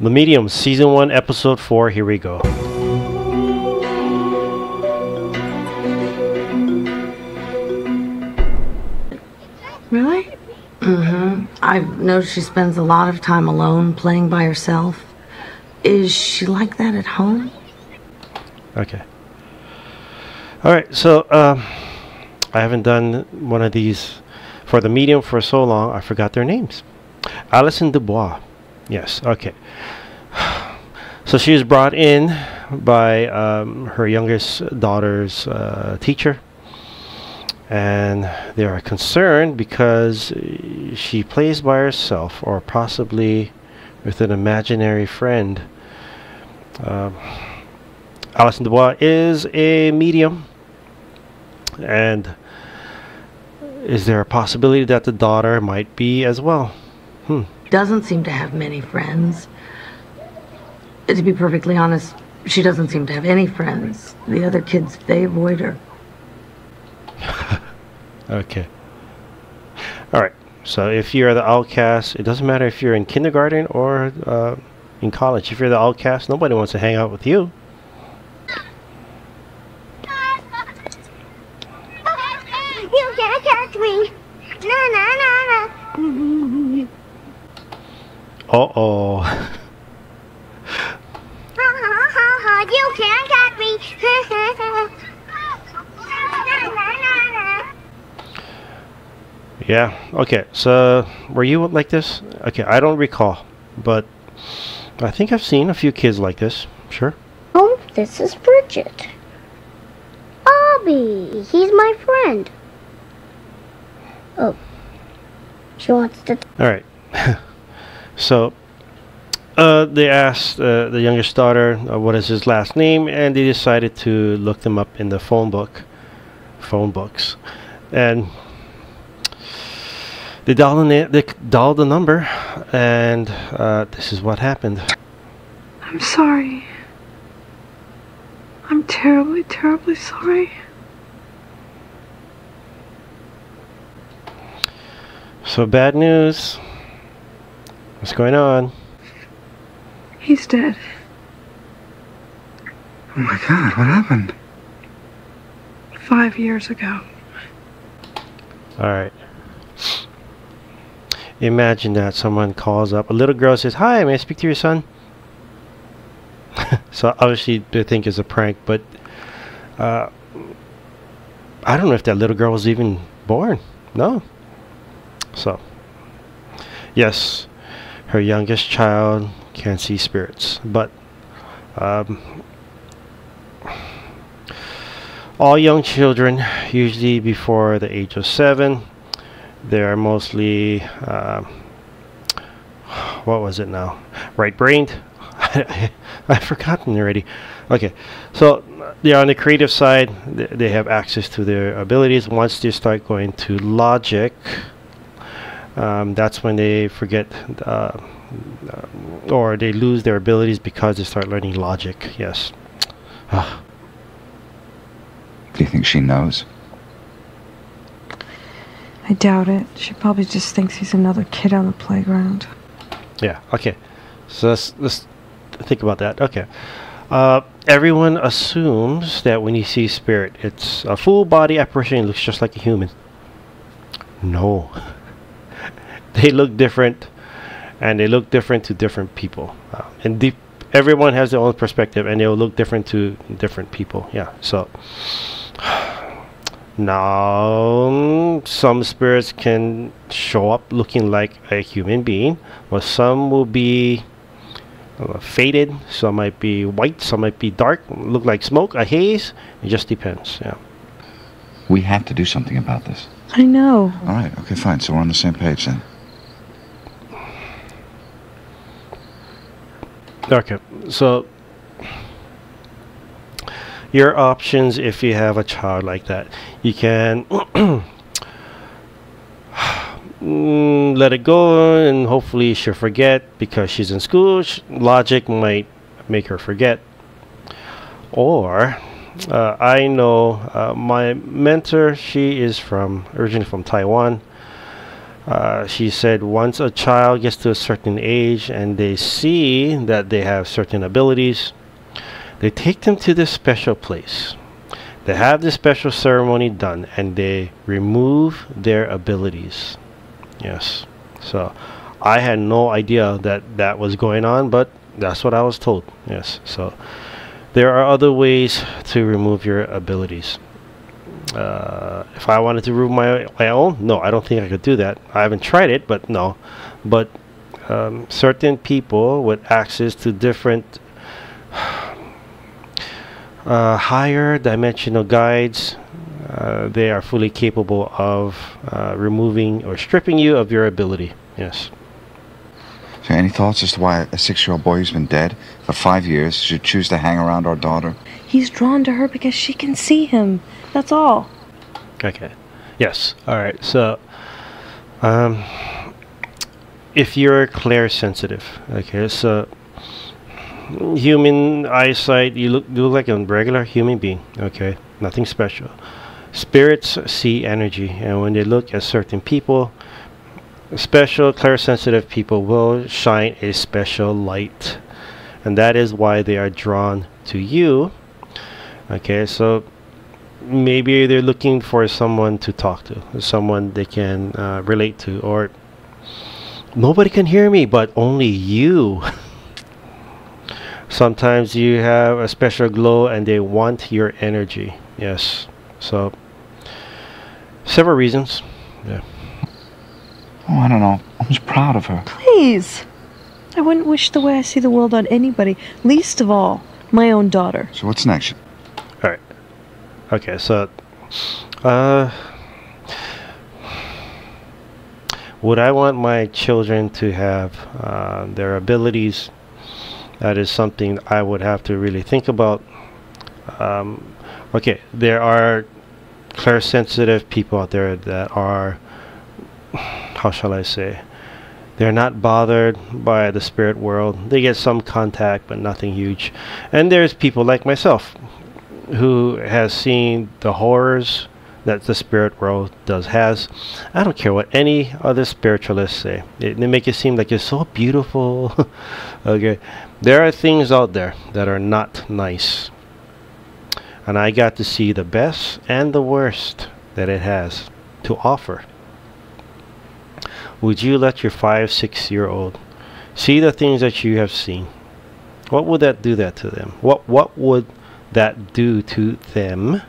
The Medium, Season 1, Episode 4. Here we go. Really? Mm-hmm. I've noticed she spends a lot of time alone playing by herself. Is she like that at home? Okay. All right, so um, I haven't done one of these for the medium for so long, I forgot their names. Allison Dubois. Yes, okay. So she was brought in by um, her youngest daughter's uh, teacher, and they are concerned because uh, she plays by herself or possibly with an imaginary friend. Um, Allison Dubois is a medium, and is there a possibility that the daughter might be as well? Hmm. Doesn't seem to have many friends. To be perfectly honest, she doesn't seem to have any friends. The other kids, they avoid her. Okay. All right. So if you're the outcast, it doesn't matter if you're in kindergarten or uh, in college. If you're the outcast, nobody wants to hang out with. You can't catch me. Na na na na. Uh oh. Ha ha ha ha. You can't catch me. na na na na. yeah. Okay. So were you like this? Okay. I don't recall, but I think I've seen a few kids like this. Sure. Oh, this is Bridgette. Bobby, he's my friend. Oh, she wants to. All right. so, uh, they asked uh, the youngest daughter uh, what is his last name, and they decided to look them up in the phone book, phone books, and they dialed the na- they dialed the number, and uh, this is what happened. I'm sorry. I'm terribly, terribly sorry. So bad news. What's going on? He's dead. Oh my god, what happened? Five years ago. All right. Imagine that someone calls up. A little girl says, "Hi, may I speak to your son?" so obviously they think it's a prank, but uh, I don't know if that little girl was even born. No. So, yes, her youngest child can see spirits, but um, all young children, usually before the age of seven, they are mostly uh, what was it now? Right-brained. I've forgotten already. Okay, so they're on the creative side. th- They have access to their abilities. Once they start going to logic, um, that's when they forget uh, or they lose their abilities because they start learning logic. Yes. Do you think she knows? I doubt it. She probably just thinks he's another kid on the playground. Yeah. Okay. So let's let's think about that. Okay. Uh, everyone assumes that when you see spirit, it's a full body apparition. It looks just like a human. No. they look different, and they look different to different people. Uh, and deep, everyone has their own perspective, and they will look different to different people. Yeah. So. Now, some spirits can show up looking like a human being, but some will be uh, faded. Some might be white. Some might be dark, look like smoke, a haze. It just depends. Yeah. We have to do something about this. I know. All right, okay, fine. So we're on the same page then. Okay. So your options if you have a child like that, you can mm, let it go and hopefully she'll forget because she's in school. Logic might make her forget. Or uh, I know uh, my mentor. She is from originally from Taiwan. Uh, she said once a child gets to a certain age and they see that they have certain abilities, they take them to this special place. They have this special ceremony done and they remove their abilities. Yes. So I had no idea that that was going on, but that's what I was told. Yes. So there are other ways to remove your abilities. Uh, if I wanted to remove my my own, no, I don't think I could do that. I haven't tried it, but no. But um, certain people with access to different uh, higher dimensional guides, uh, they are fully capable of uh, removing or stripping you of your ability. Yes. So, any thoughts as to why a six-year-old boy who's been dead for five years should choose to hang around our daughter? He's drawn to her because she can see him. That's all. Okay. Yes. All right. So, um, if you're clairsensitive, okay, so human eyesight, you look you look like a regular human being. Okay, nothing special. Spirits see energy, and when they look at certain people, special clairsensitive people will shine a special light, and that is why they are drawn to you. Okay, so maybe they're looking for someone to talk to, someone they can uh, relate to, or nobody can hear me, but only you. Sometimes you have a special glow and they want your energy. Yes. So, several reasons. Yeah. Oh, I don't know. I'm just proud of her. Please. I wouldn't wish the way I see the world on anybody, least of all my own daughter. So what's next? All right. Okay, so, uh, would I want my children to have uh, their abilities? That is something I would have to really think about. Um, okay, there are clairsensitive people out there that are, how shall I say, they're not bothered by the spirit world. They get some contact, but nothing huge. And there's people like myself who has seen the horrors that the spirit world does has. I don't care what any other spiritualists say. They make it seem like it's so beautiful. okay, there are things out there that are not nice, and I got to see the best and the worst that it has to offer. Would you let your five, six year old see the things that you have seen? What would that do that to them? What what would that do to them?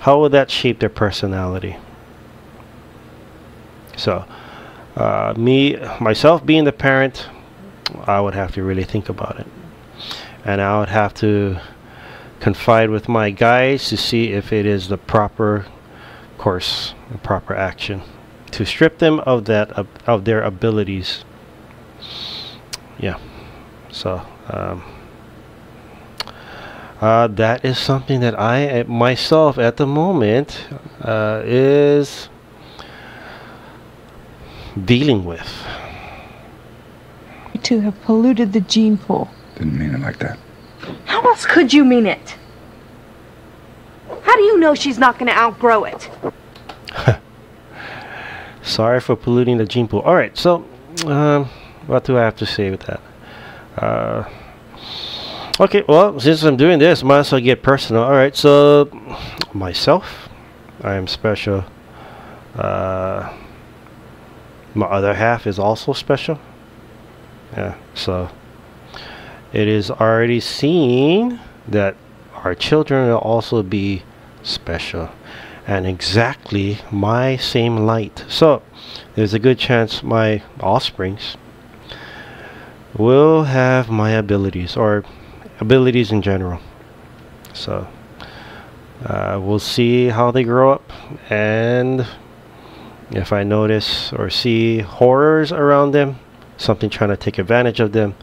How would that shape their personality? So, uh, me, myself being the parent, I would have to really think about it. And I would have to confide with my guys to see if it is the proper course, the proper action to strip them of that of, of their abilities. Yeah. So, um, uh, that is something that I myself at the moment uh, is dealing with. You two have polluted the gene pool. Didn't mean it like that. How else could you mean it? How do you know she's not going to outgrow it? Sorry for polluting the gene pool. All right, so um, what do I have to say with that? Uh, okay, well, since I'm doing this, might as well get personal. All right, so myself, I am special. Uh, my other half is also special. Yeah, so it is already seen that our children will also be special and exactly my same light. So there's a good chance my offsprings will have my abilities or abilities in general. So uh, we'll see how they grow up and if I notice or see horrors around them, something trying to take advantage of them,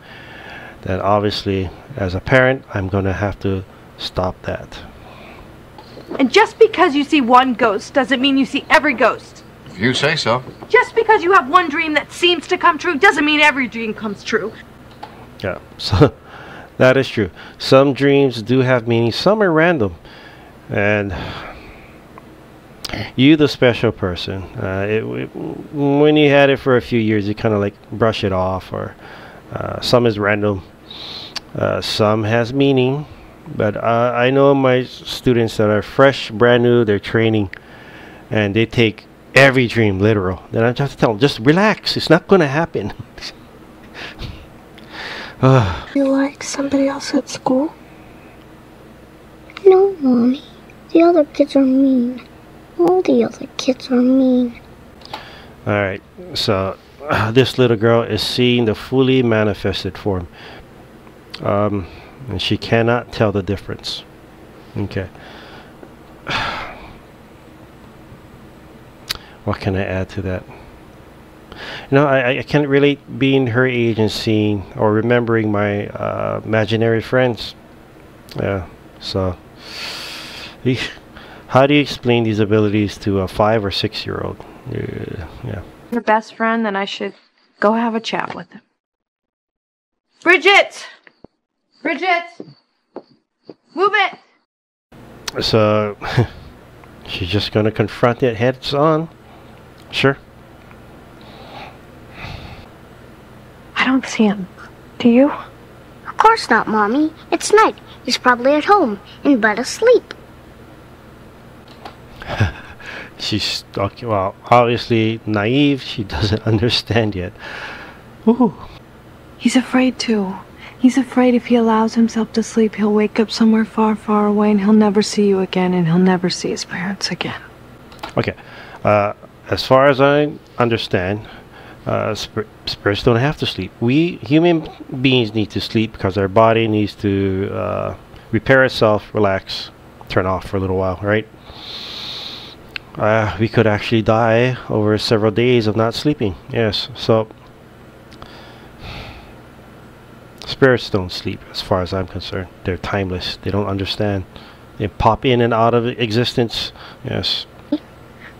then obviously as a parent I'm going to have to stop that. And just because you see one ghost doesn't mean you see every ghost. If You say so. Just because you have one dream that seems to come true doesn't mean every dream comes true. Yeah, so that is true. Some dreams do have meaning, some are random. And you the special person. Uh, it, it- when you had it for a few years, you kind of like brush it off, or uh, some is random, uh, some has meaning. But uh, I know my students that are fresh, brand new, they're training, and they take every dream literal. Then I have to tell them, just relax. It's not going to happen. You like somebody else at school? No, Mommy. The other kids are mean. All the other kids are mean. All right. So uh, this little girl is seeing the fully manifested form, um, and she cannot tell the difference. Okay. what can I add to that? You know, I, I- I can't relate being her age and seeing or remembering my uh, imaginary friends. Yeah. So, eesh. how do you explain these abilities to a five or six year old? Yeah. yeah. Your best friend, then I should go have a chat with him. Bridgette! Bridgette! Move it! So she's just gonna confront it heads on. Sure. Don't see him. Do you? Of course not, Mommy. It's night. He's probably at home, in bed asleep. She's okay, well, obviously naive. She doesn't understand yet. Ooh. He's afraid to. He's afraid if he allows himself to sleep, he'll wake up somewhere far, far away and he'll never see you again and he'll never see his parents again. Okay. Uh, as far as I understand, uh, spir- spirits don't have to sleep. We human beings need to sleep because our body needs to uh, repair itself, relax, turn off for a little while, right? Uh, we could actually die over several days of not sleeping. Yes. So spirits don't sleep, as far as I'm concerned. They're timeless. They don't understand. They pop in and out of existence. Yes.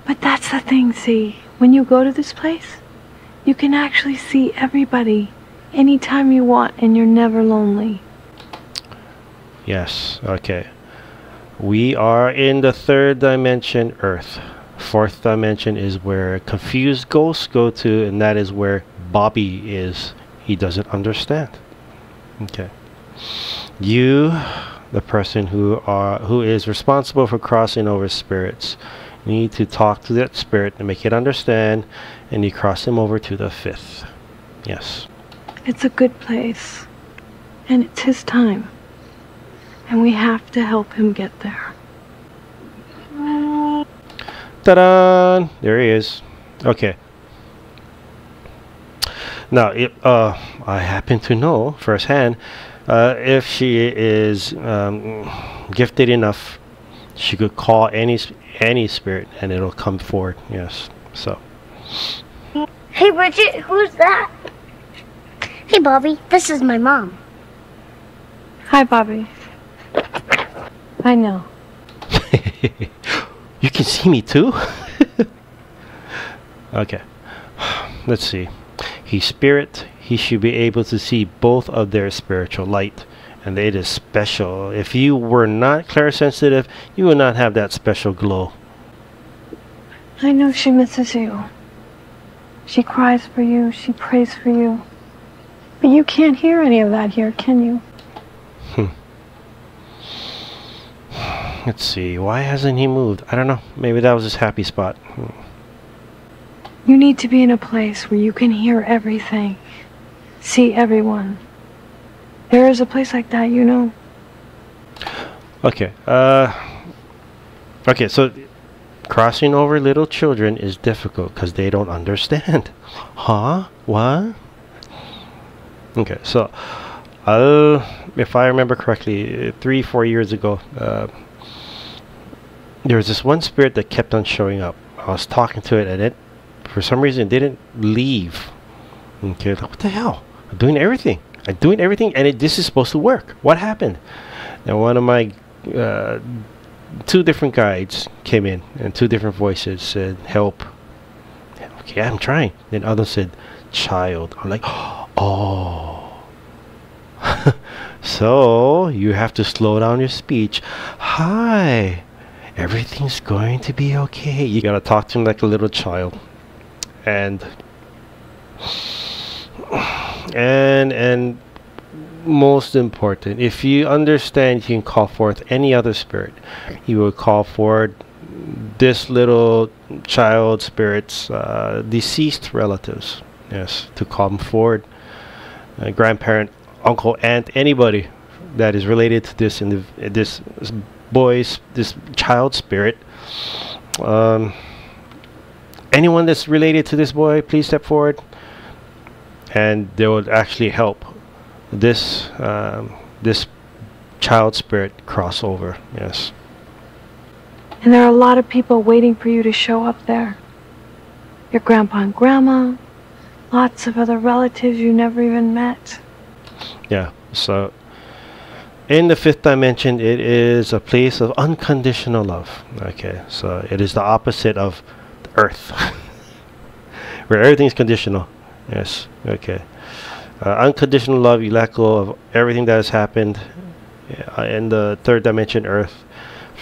But that's the thing, see. When you go to this place, you can actually see everybody anytime you want and you're never lonely. Yes, okay. We are in the third dimension, Earth. Fourth dimension is where confused ghosts go to, and that is where Bobby is. He doesn't understand. Okay. You, the person who are who is responsible for crossing over spirits, need to talk to that spirit and make it understand, and you cross him over to the fifth. Yes. It's a good place. And it's his time. And we have to help him get there. Ta-da! There he is. Okay. Now, if, uh, I happen to know firsthand uh, if she is um, gifted enough, she could call any any spirit and it'll come forward. Yes. So. Hey, Bridgette, who's that? Hey, Bobby, this is my mom. Hi, Bobby. I know. you can see me too? okay. Let's see. He's spirit. He should be able to see both of their spiritual light. And it is special. If you were not clairsensitive, you would not have that special glow. I know she misses you. She cries for you. She prays for you. But you can't hear any of that here, can you? Hmm. Let's see. Why hasn't he moved? I don't know. Maybe that was his happy spot. Hmm. You need to be in a place where you can hear everything, see everyone. There is a place like that, you know. Okay. Uh. Okay. So, crossing over little children is difficult because they don't understand. huh? What? Okay. So, uh, if I remember correctly, three, four years ago, uh, there was this one spirit that kept on showing up. I was talking to it, and it, for some reason, didn't leave. Okay. Like, what the hell? I'm doing everything. I'm doing everything, and it, this is supposed to work. What happened? And one of my uh, two different guides came in, and two different voices said, "Help." Okay, I'm trying. Then others said, "Child." I'm like, "Oh." so you have to slow down your speech. Hi, everything's going to be okay. You gotta talk to him like a little child, and and and most important, if you understand, you can call forth any other spirit. You will call forth this little child spirit's uh, deceased relatives. Yes, to come forward, uh, grandparent, uncle, aunt, anybody that is related to this in this boy's this child spirit. Um, anyone that's related to this boy, please step forward, and they would actually help this um, this child spirit cross over. Yes. And there are a lot of people waiting for you to show up there. Your grandpa and grandma, lots of other relatives you never even met. Yeah. So in the fifth dimension, it is a place of unconditional love. Okay. So it is the opposite of Earth, where everything's conditional. Yes. Okay. Uh, unconditional love, you let go of everything that has happened uh, in the third dimension, Earth.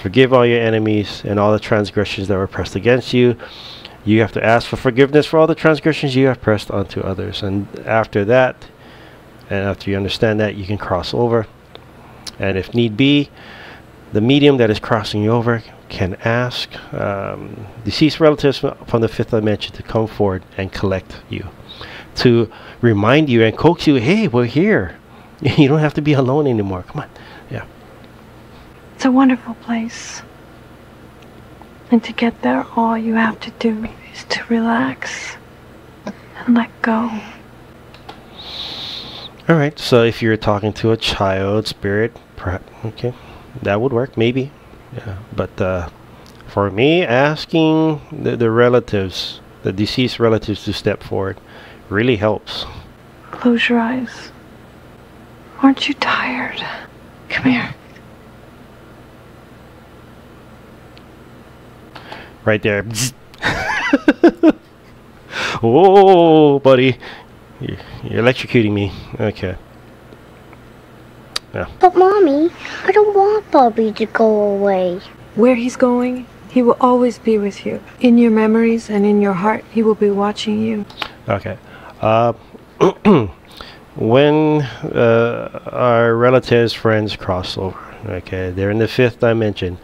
Forgive all your enemies and all the transgressions that were pressed against you. You have to ask for forgiveness for all the transgressions you have pressed onto others. And after that, and after you understand that, you can cross over. And if need be, the medium that is crossing you over can ask um, deceased relatives from the fifth dimension to come forward and collect you to remind you and coax you, hey, we're here. You don't have to be alone anymore. Come on. Yeah. It's a wonderful place. And to get there, all you have to do is to relax and let go. All right. So if you're talking to a child spirit, perhaps, okay, that would work, maybe. Yeah. But uh, for me, asking the, the relatives, the deceased relatives, to step forward really helps. Close your eyes. Aren't you tired? Come here. Right there. oh, buddy. You're, you're electrocuting me. Okay. Yeah. But mommy, I don't want Bobby to go away. Where he's going, he will always be with you. In your memories and in your heart, he will be watching you. Okay. Uh, when uh, our relatives, friends cross over, okay, they're in the fifth dimension.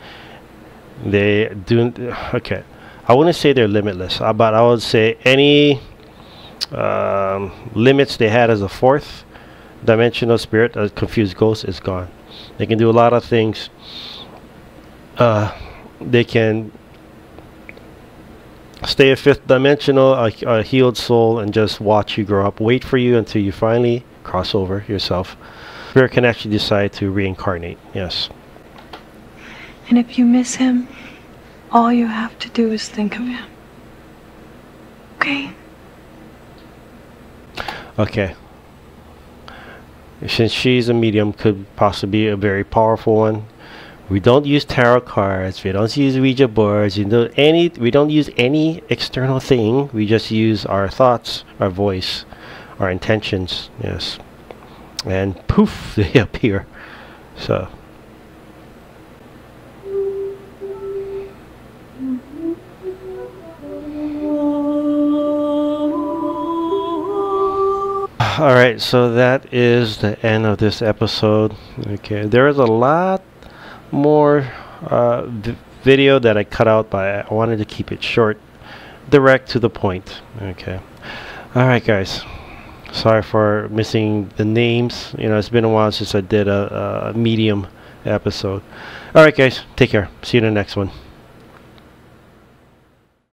They do okay. I wouldn't say they're limitless, uh, but I would say any um, limits they had as a fourth dimensional spirit, a confused ghost, is gone. They can do a lot of things. Uh, they can stay a fifth dimensional, a, a, healed soul, and just watch you grow up. Wait for you until you finally cross over yourself. Spirit can actually decide to reincarnate. Yes. And if you miss him, all you have to do is think of him. Okay? Okay. Since she's a medium, could possibly be a very powerful one. We don't use tarot cards. We don't use Ouija boards. You know, any. We don't use any external thing. We just use our thoughts, our voice, our intentions. Yes, and poof, they appear. So. All right, so that is the end of this episode. Okay, there is a lot more uh, video that I cut out, but I wanted to keep it short, direct to the point. Okay. All right, guys. Sorry for missing the names. You know, it's been a while since I did a, a medium episode. All right, guys. Take care. See you in the next one.